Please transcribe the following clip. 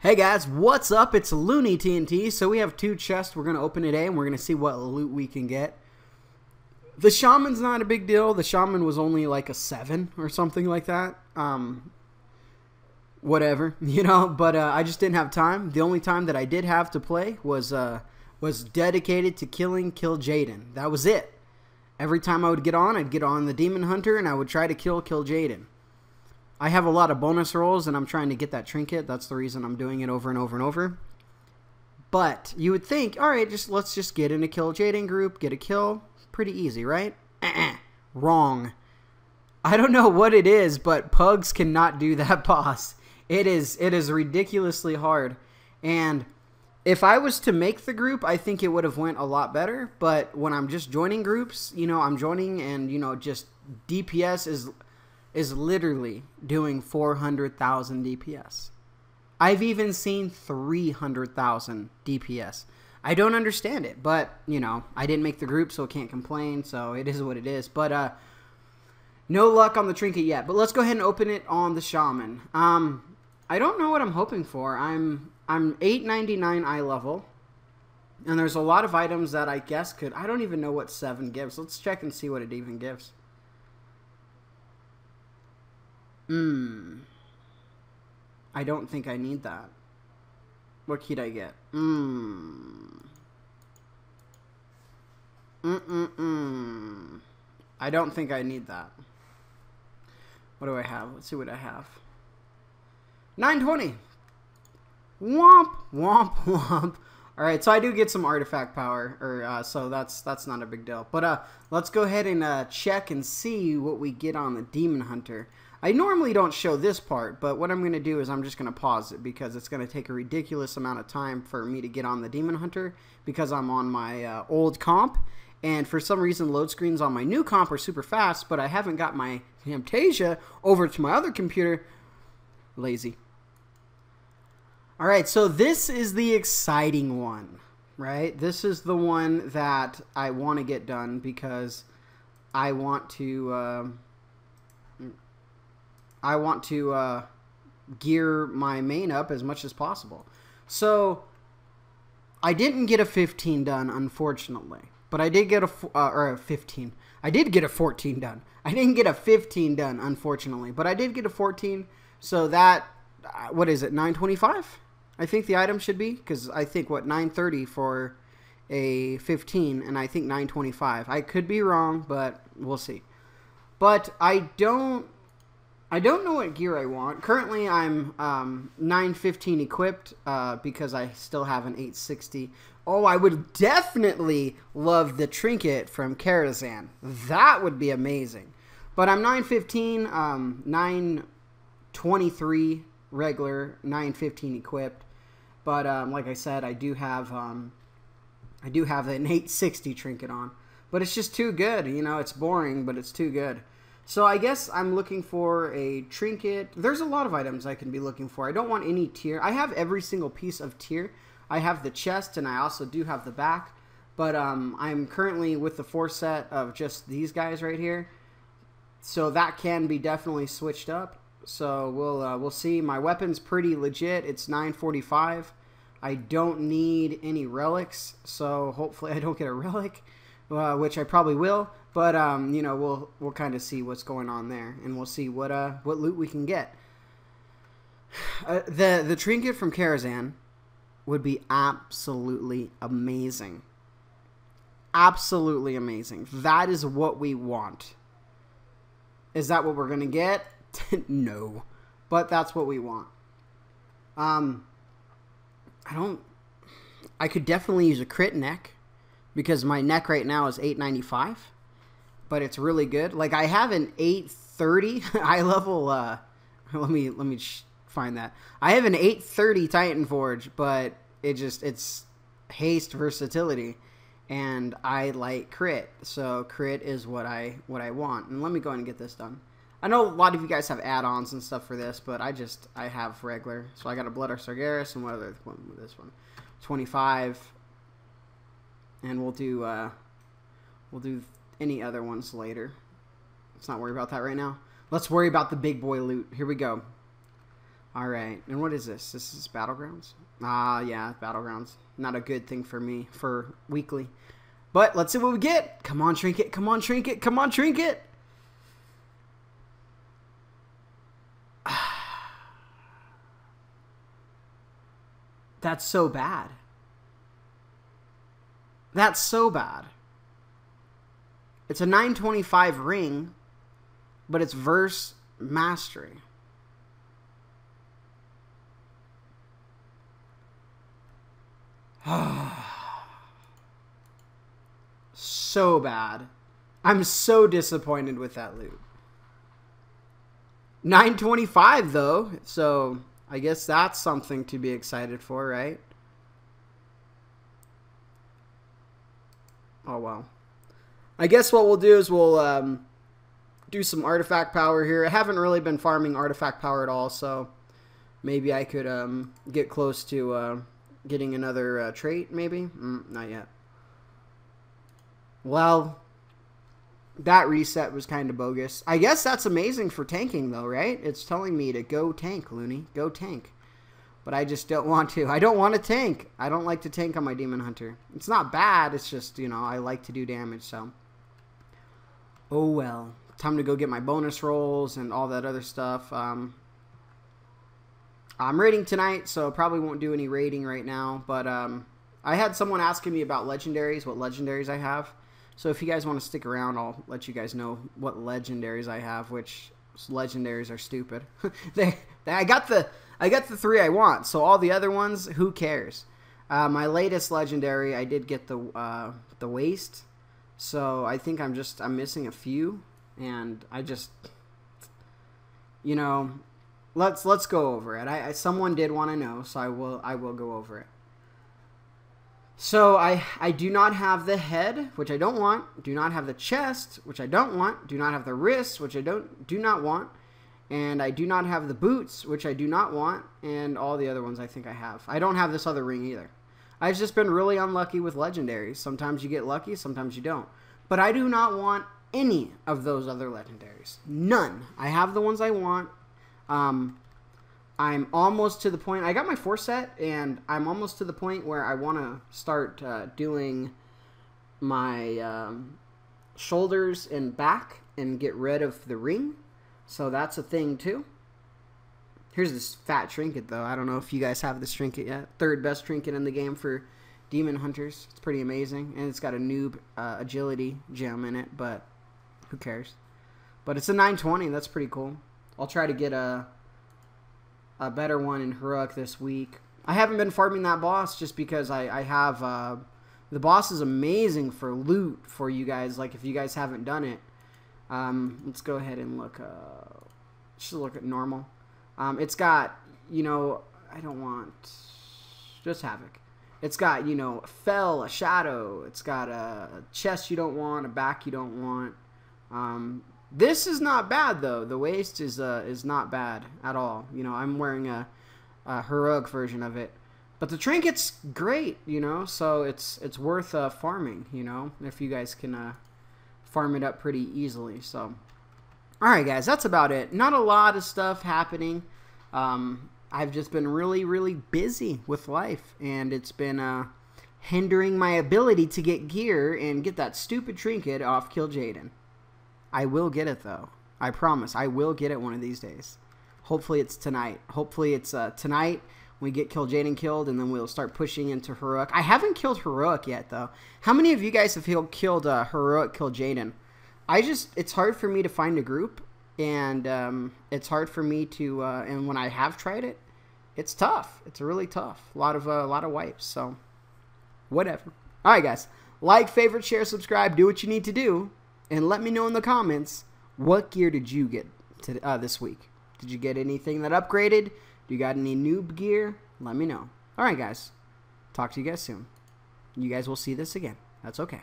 Hey guys, what's up? It's Looney TNT. So we have two chests we're going to open today and we're going to see what loot we can get. The shaman's not a big deal. The shaman was only like a 7 or something like that. Um whatever, you know, but uh, I just didn't have time. The only time that I did have to play was uh was dedicated to killing Kil'jaeden. That was it. Every time I would get on, I'd get on the Demon Hunter and I would try to kill Kil'jaeden. I have a lot of bonus rolls and I'm trying to get that trinket. That's the reason I'm doing it over and over and over. But you would think, all right, just let's just get in a Kil'jaeden group, get a kill. Pretty easy, right? Uh-uh. Wrong. I don't know what it is, but pugs cannot do that boss. It is it is ridiculously hard. And if I was to make the group, I think it would have went a lot better. But when I'm just joining groups, you know, I'm joining and you know just DPS is is literally doing 400,000 DPS. I've even seen 300,000 DPS. I don't understand it, but you know, I didn't make the group, so I can't complain. So it is what it is. But uh, no luck on the trinket yet. But let's go ahead and open it on the shaman. Um, I don't know what I'm hoping for. I'm I'm 899 eye level. And there's a lot of items that I guess could I don't even know what 7 gives. Let's check and see what it even gives. Hmm. I don't think I need that. What key I get? Hmm. Mm-mm-mm. I don't think I need that. What do I have? Let's see what I have. 920. Womp, womp, womp. All right, so I do get some artifact power, or uh, so that's that's not a big deal. But uh, let's go ahead and uh, check and see what we get on the Demon Hunter. I normally don't show this part, but what I'm going to do is I'm just going to pause it because it's going to take a ridiculous amount of time for me to get on the Demon Hunter because I'm on my uh, old comp. And for some reason, load screens on my new comp are super fast, but I haven't got my Camtasia over to my other computer. Lazy. All right, so this is the exciting one, right? This is the one that I want to get done because I want to... Uh, I want to uh, gear my main up as much as possible. So I didn't get a 15 done, unfortunately, but I did get a uh, or a 15. I did get a 14 done. I didn't get a 15 done, unfortunately, but I did get a 14. So that uh, what is it? 925. I think the item should be because I think what 930 for a 15, and I think 925. I could be wrong, but we'll see. But I don't I don't know what gear I want. Currently, I'm um, 915 equipped uh, because I still have an 860. Oh, I would definitely love the trinket from Karazhan. That would be amazing. But I'm 915, um, 923 regular, 915 equipped. But um, like I said, I do have um, I do have an 860 trinket on. But it's just too good. You know, it's boring, but it's too good. So I guess I'm looking for a trinket. There's a lot of items I can be looking for. I don't want any tier. I have every single piece of tier. I have the chest and I also do have the back. But um, I'm currently with the four set of just these guys right here. So that can be definitely switched up. So we'll uh, we'll see. My weapon's pretty legit. It's 945. I don't need any relics, so hopefully I don't get a relic, uh, which I probably will. But um, you know, we'll we'll kind of see what's going on there, and we'll see what uh what loot we can get. Uh, the the trinket from Karazhan would be absolutely amazing. Absolutely amazing. That is what we want. Is that what we're gonna get? no, but that's what we want. Um, I don't. I could definitely use a crit neck because my neck right now is 895 but it's really good. Like I have an 830 high level. Uh, let me let me find that. I have an 830 Titan Forge, but it just it's haste versatility, and I like crit. So crit is what I what I want. And let me go and get this done. I know a lot of you guys have add-ons and stuff for this, but I just I have regular. So I got a Blood of Sargeras and what other one? with This one, 25, and we'll do uh, we'll do any other ones later. Let's not worry about that right now. Let's worry about the big boy loot. Here we go. All right, and what is this? This is Battlegrounds? Ah, yeah, Battlegrounds. Not a good thing for me for weekly. But let's see what we get. Come on, Trinket. Come on, Trinket. Come on, Trinket. That's so bad. That's so bad. It's a 925 ring, but it's verse mastery. so bad. I'm so disappointed with that loot. 925 though, so I guess that's something to be excited for, right? Oh well. I guess what we'll do is we'll um, do some artifact power here. I haven't really been farming artifact power at all, so maybe I could um, get close to uh, getting another uh, trait, maybe? Mm, not yet. Well, that reset was kind of bogus. I guess that's amazing for tanking, though, right? It's telling me to go tank, Looney. Go tank. But I just don't want to. I don't want to tank. I don't like to tank on my Demon Hunter. It's not bad. It's just, you know, I like to do damage, so. Oh, well. Time to go get my bonus rolls and all that other stuff. Um, I'm raiding tonight, so probably won't do any raiding right now. But um, I had someone asking me about legendaries, what legendaries I have. So if you guys want to stick around, I'll let you guys know what legendaries I have, which legendaries are stupid. they, they, I got the I got the three I want, so all the other ones, who cares? Uh, my latest legendary, I did get the uh, the waist, so I think I'm just I'm missing a few, and I just you know let's let's go over it. I, I someone did want to know, so I will I will go over it. So I, I do not have the head, which I don't want. Do not have the chest, which I don't want. Do not have the wrists, which I don't do not want. And I do not have the boots, which I do not want. And all the other ones I think I have. I don't have this other ring either. I've just been really unlucky with legendaries. Sometimes you get lucky, sometimes you don't. But I do not want any of those other legendaries. None. I have the ones I want. Um, I'm almost to the point. I got my four set, and I'm almost to the point where I want to start uh, doing my um, shoulders and back and get rid of the ring. So that's a thing too. Here's this fat trinket though. I don't know if you guys have this trinket yet. Third best trinket in the game for demon hunters. It's pretty amazing, and it's got a noob uh, agility gem in it, but who cares? But it's a 920. That's pretty cool. I'll try to get a a better one in Heroic this week. I haven't been farming that boss just because I, I have uh, the boss is amazing for loot for you guys. Like if you guys haven't done it, um, let's go ahead and look. Uh, should look at normal. Um, it's got you know I don't want just havoc. It's got you know fell a shadow. It's got a chest you don't want, a back you don't want. Um, this is not bad though. The waist is uh, is not bad at all. You know, I'm wearing a, a heroic version of it, but the trinket's great. You know, so it's it's worth uh, farming. You know, if you guys can uh, farm it up pretty easily. So, all right, guys, that's about it. Not a lot of stuff happening. Um, I've just been really, really busy with life, and it's been uh, hindering my ability to get gear and get that stupid trinket off Kil'jaeden. I will get it though. I promise. I will get it one of these days. Hopefully it's tonight. Hopefully it's uh, tonight. We get Kil'jaeden killed, and then we'll start pushing into heroic. I haven't killed heroic yet though. How many of you guys have killed uh, heroic Kil'jaeden? I just it's hard for me to find a group, and um, it's hard for me to. Uh, and when I have tried it, it's tough. It's really tough. A lot of uh, a lot of wipes. So whatever. All right, guys. Like, favorite, share, subscribe. Do what you need to do and let me know in the comments what gear did you get to, uh, this week. Did you get anything that upgraded? Do you got any noob gear? Let me know. All right, guys. Talk to you guys soon. You guys will see this again. That's okay.